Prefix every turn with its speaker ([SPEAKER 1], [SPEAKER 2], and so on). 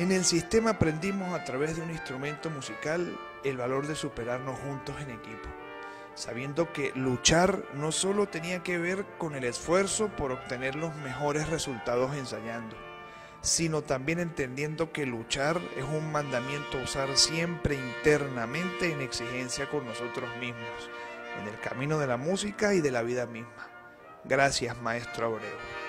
[SPEAKER 1] En el sistema aprendimos a través de un instrumento musical el valor de superarnos juntos en equipo, sabiendo que luchar no solo tenía que ver con el esfuerzo por obtener los mejores resultados ensayando, sino también entendiendo que luchar es un mandamiento a usar siempre internamente en exigencia con nosotros mismos, en el camino de la música y de la vida misma. Gracias, maestro Abreu.